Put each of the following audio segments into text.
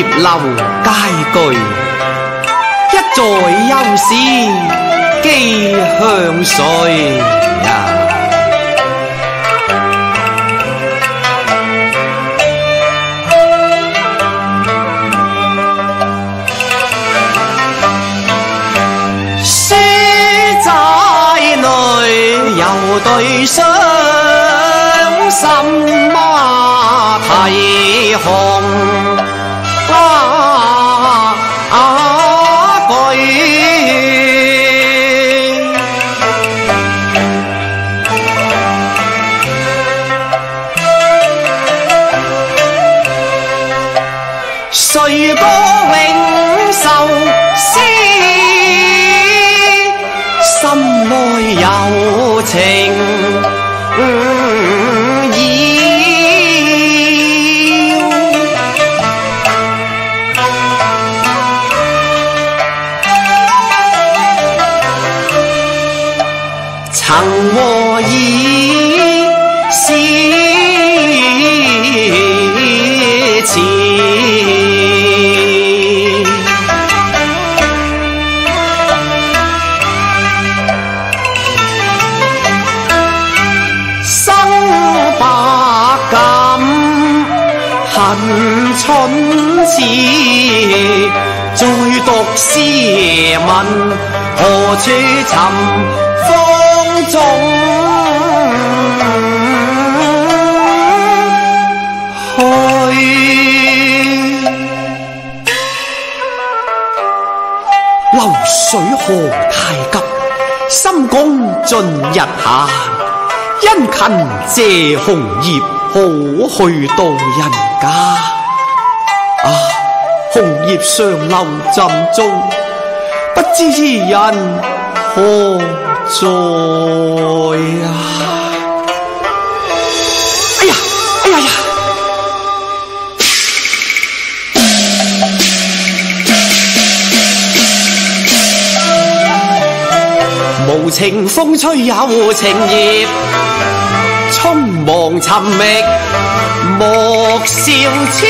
情红叶楼佳句，一在幽市寄向谁呀？书斋内有对双，心马啼红 啊。何处寻芳踪去？流水何太急，心功尽日下。殷勤借红叶，好去到人家。啊，红叶上留枕中，不知伊人何在啊？哎呀，哎呀呀！无情风吹有情叶，匆忙寻觅莫笑痴。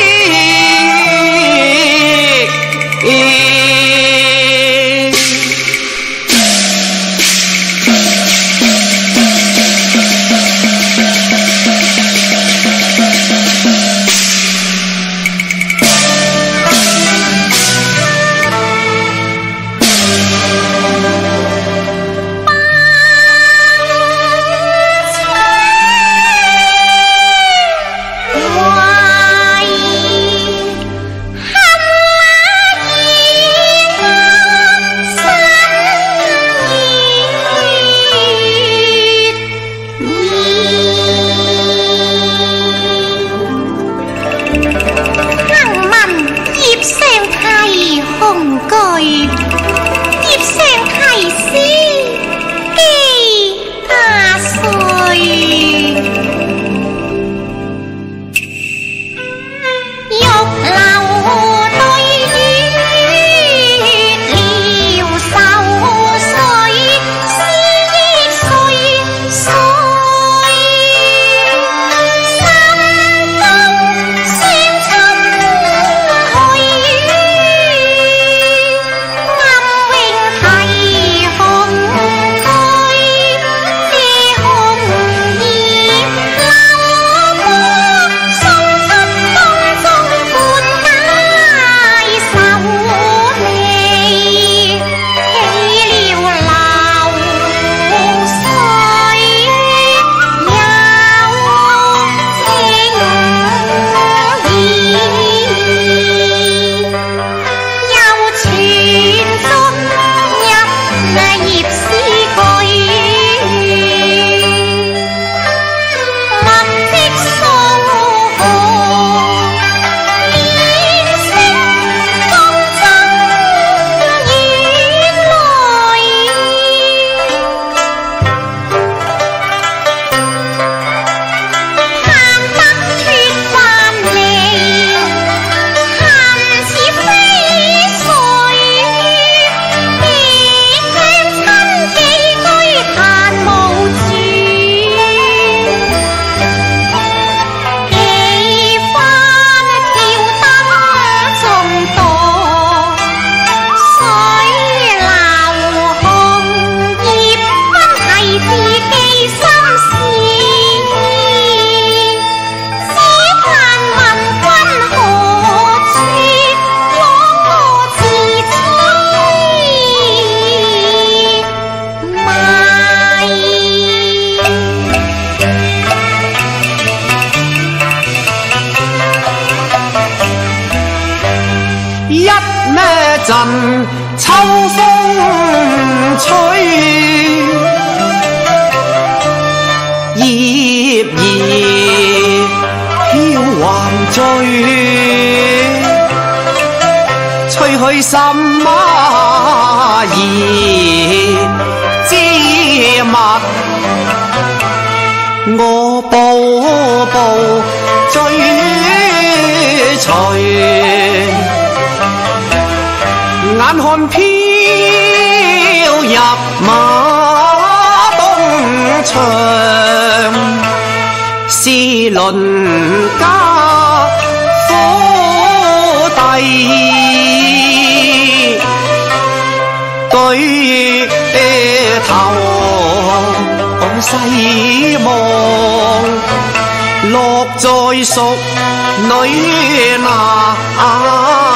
什么意之物？我步步追随，眼看飘入马东墙，是伦家 落在淑女难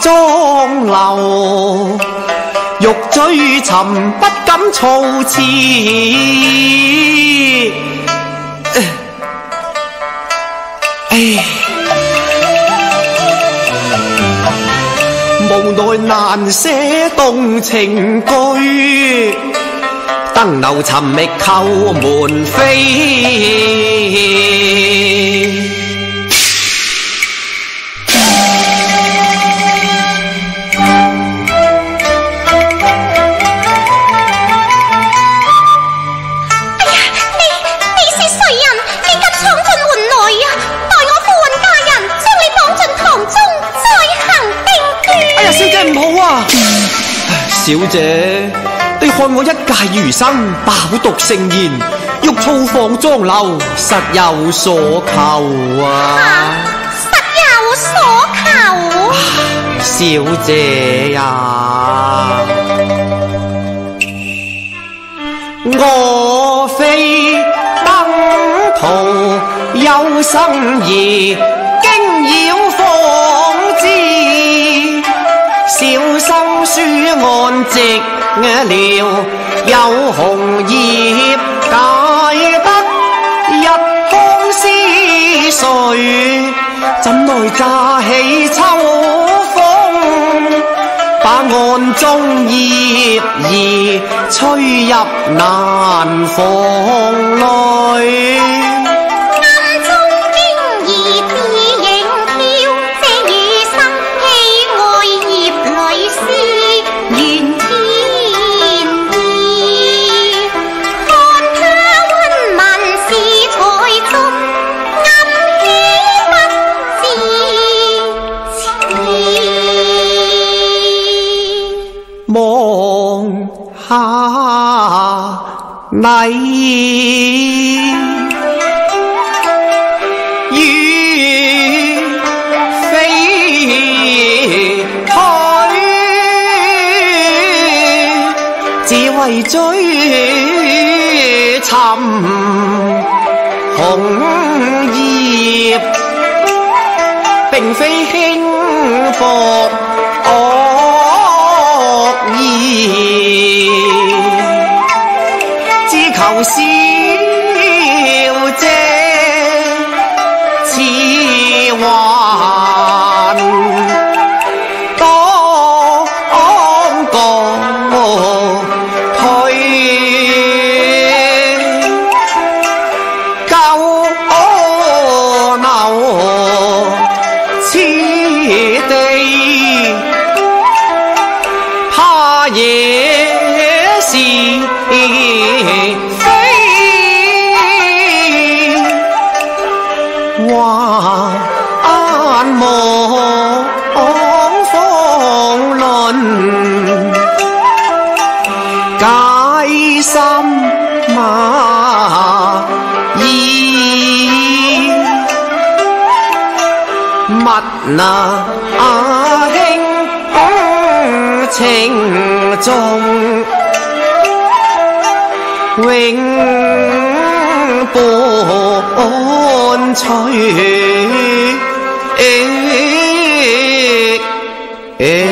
下妆楼，欲追寻不敢措辞。唉，无奈难写动情句，登楼寻觅叩门飞。 小姐，你看我一介余生饱读圣贤，欲粗放庄楼，实有所求啊！实有所求。小姐呀，我非登途有心意，惊扰书案直了，有红叶解得一方思绪，怎奈乍起秋风，把案中叶儿吹入难房内。你于非推，只为追寻红叶，并非轻薄恶意。tình cái 心 mà gì mặt là à hình tình trong vĩnh buồn trời ê, ê, ê.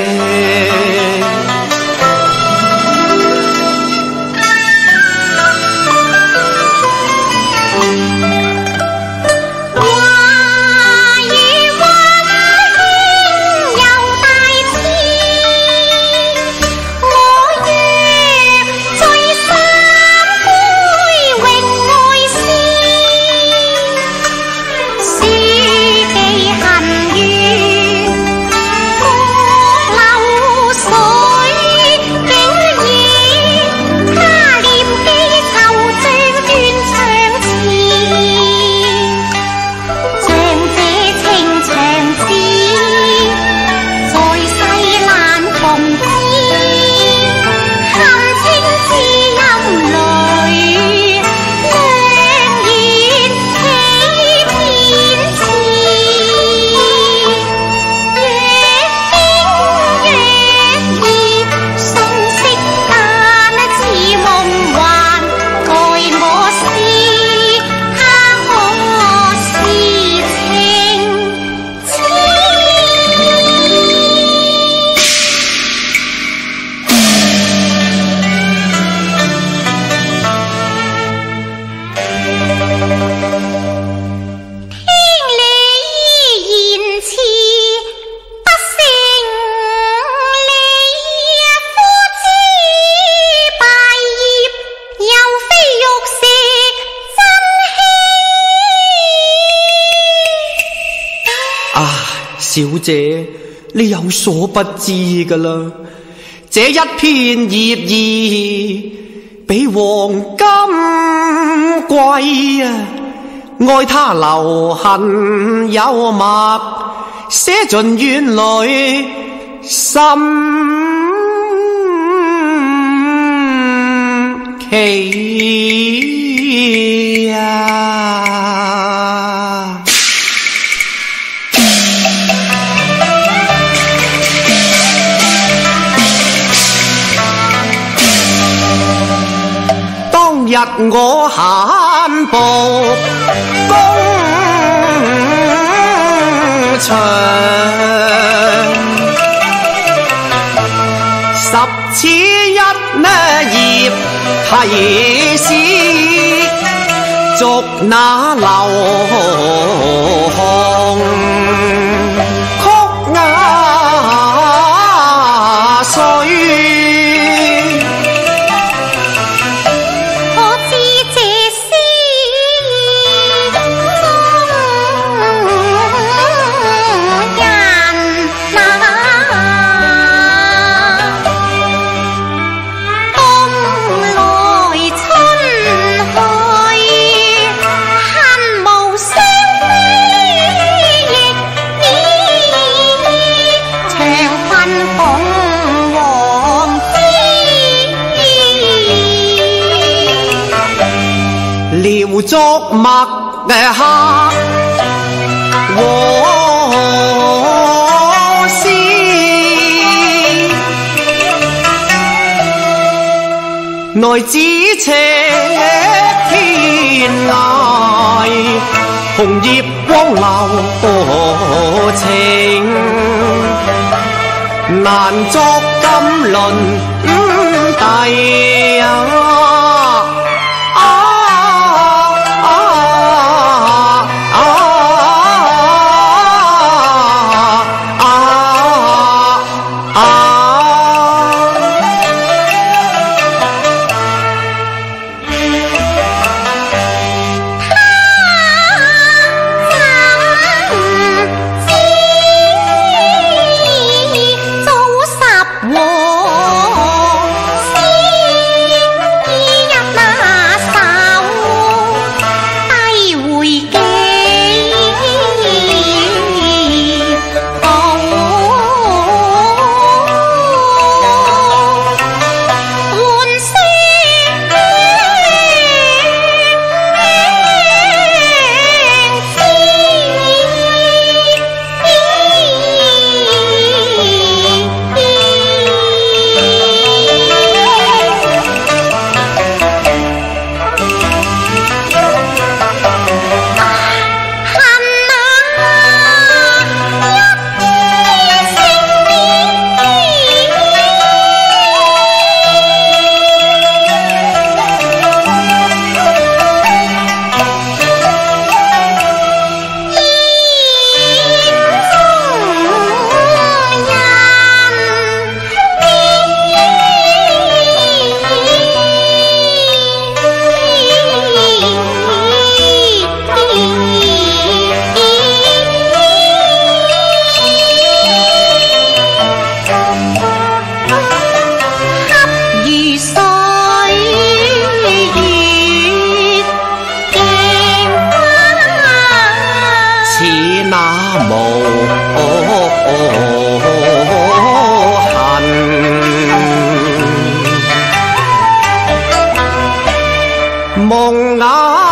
你有所不知噶啦，这一片葉兒比黄金贵啊！爱他留痕有墨，寫盡院裏心奇啊！日我罕步工场，十此一呢叶提示，逐那流 作墨嘅黑和絲，來咫尺天涯，紅葉光流情，難作金輪弟啊！啊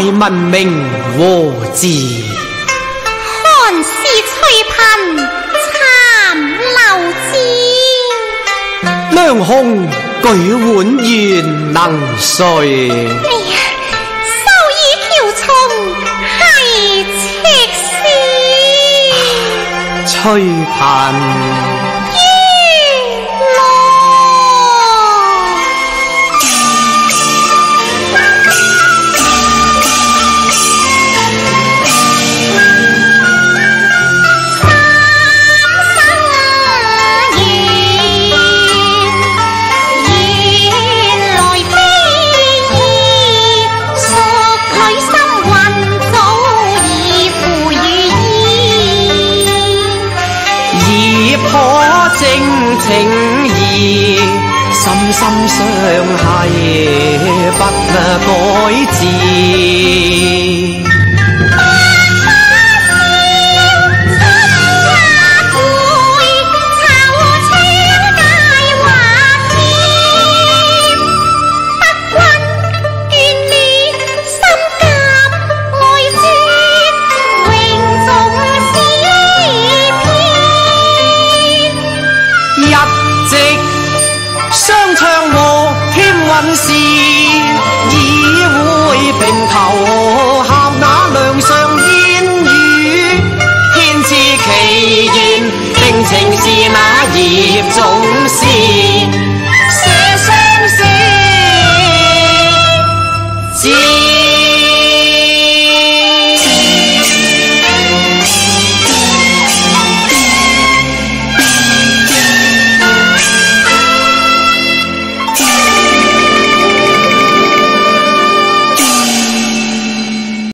系文明和字汉是翠贫残留枝良空举碗愿能睡收衣飘虫系赤丝。翠贫